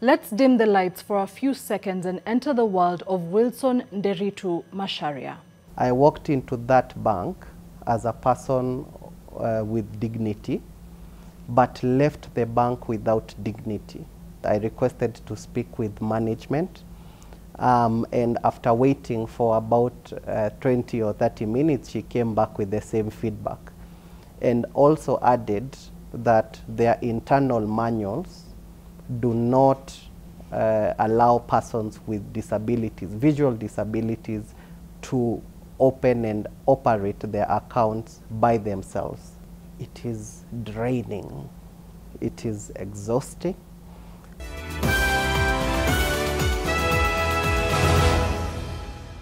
Let's dim the lights for a few seconds and enter the world of Wilson Nderitu Macharia. I walked into that bank as a person uh, with dignity, but left the bank without dignity. I requested to speak with management, um, and after waiting for about uh, 20 or 30 minutes, she came back with the same feedback, and also added that their internal manuals do not uh, allow persons with disabilities, visual disabilities, to open and operate their accounts by themselves. It is draining. It is exhausting.